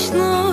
страшно.